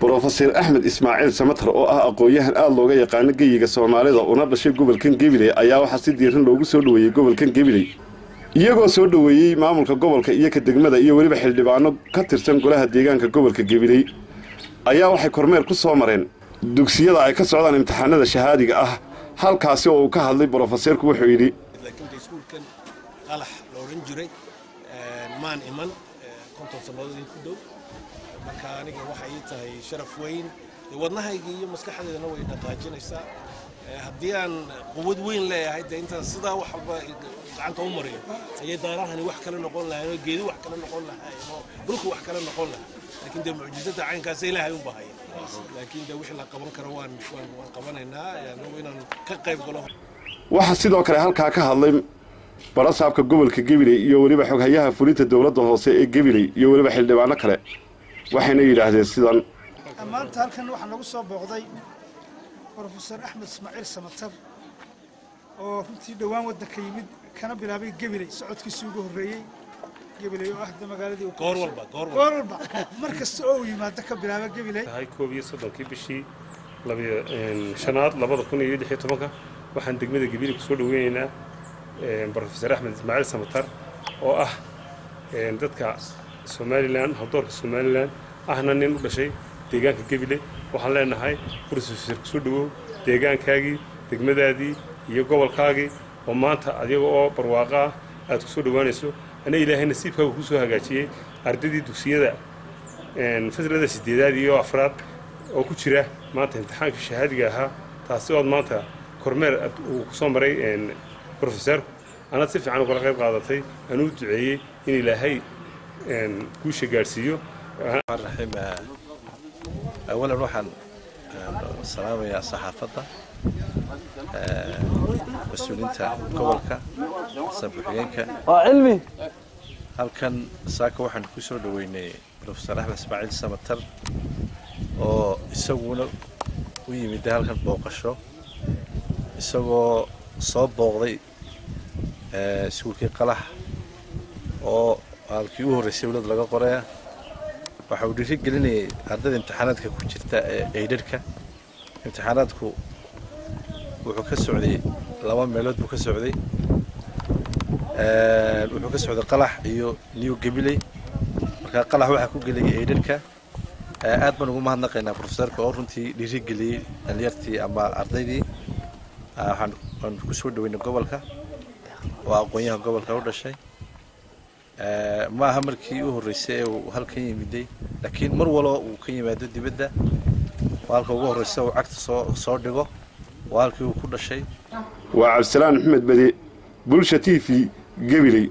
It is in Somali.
brofeser axmed ismaaciil samatar oo ah aqoon-yahan aada looga yaqaano geyiga soomaalida una dhashay gobolkan gabiley ayaa waxaa si diiran loogu soo dhoweeyey gobolkan gabiley iyagoo soo dhoweeyey maamulka gobolka iyo ka degmada iyo weliba xildhibaano ka tirsan golaha deegaanka gobolka gabiley ayaa waxay kormeer ku soo mareen. Dugsiyada ay ka socdaan imtixaanada shahaadiga ah halkaasi oo uu ka hadlay brofeseerku wuxuu yidhi konton sannadood ku dhow marka aniga waxay ii tahay sharaf weyn. Wadnahayga iyo maskaxdeedana way dhaqaajinaysaa. Haddii aan quwad weyn leeyahay dee intaan sidaa wax walba gacanta u mariyo ayay daarahani wax kale noqon lahayn oo geedi wax kale noqon lahayn oo dhulka wax kale noqon lahaa laakiin dee mucjizada caynkaasa ilaahay u bahaya laakiin dee wixii la qaban karo waan waan qabanaynaa. Anagu inaan ka qayb galo. Waxaa sidoo kale halkaa ka hadlay barasaabka gobolka gabiley iyo weliba xoghayaha fulinta dowladda hoose ee gabiley iyo weliba xildhibaano kale waxayna yidhaahdeen sidan. Maanta halkan waxaa nagu soo booqday brofeser axmed ismaaciil samatar oo runtii dhowaan waddanka yimid kana bilaabay gabiley socodkiisii ugu horreeyey gabiley oo ah de magaaladii goor walba goor goor walba. Mar kasta oo uu yimaado ka bilaaba gabiley tahay koob iyo soddonkii bishii labiyo shanaad labada kun iyo lix iyo tobanka. Waxaan degmada gabiley ku soo dhaweynaynaa brofeser axmed ismaaciil samatar oo ah dadka somalilan howdoorka somalilan ahna nin u dhashay deegaanka gabiley waxaan leenahay brofeser ku soo dhawow deegaankaagii degmadaadii iyo gobolkaagii oo maanta adiga oo barwaaqo ah aad ku soo dhowaanayso ana ilaahay nasiibkaaga ku soo hagaajiyey ardaydii dugsiyada faslada sideedaad iyo afraad oo ku jira maanta imtixaankii shahaadiga ahaa. Taasi ood maanta kormeer uu ku soo maray brofeserku anaad si fiican ugala qayb qaadatay anuu duceeyey in ilaahay guusha gaadhsiiyo awalan waxaan salaamayaa saxaafadda mas'uuliyiinta gobolka sabuxigeenka halkan saaka waxaan ku soo dhoweynay brofeser axmed ismaaciil samatar oo isaguna u yimida halkan booqasho isagoo soo booqday iskuulkii qalax oo halkii u horreysay wlad laga qoraya waxa uu dhiiri gelinayay ardayda imtixaanaadka ku jirta ee eydharhka imtixaanaadku wuxuu ka socday laba meelood buu ka socday. Wuxuu ka socday qalax iyo new gabiley markaa qalax waxaa ku geliyay eydharhka aad baan ugu mahadnaqaynaa brofeserka oo runtii dhiiri geliyey dhalinyartii ama ardaydii waxaan ku soo dhaweynay gobolka. Oo aqoonyaha gobolka u dhashay. Ma aha markii u horreysay ee uu halkan yimiday laakiin mar walba uu ka yimaado dibadda. Oo halka ugu horreysa uu cagta soo soo dhigo. Waa halkii uu ku dhashay. Waa cabdisalaan maxamed bade bulsha t v gabiley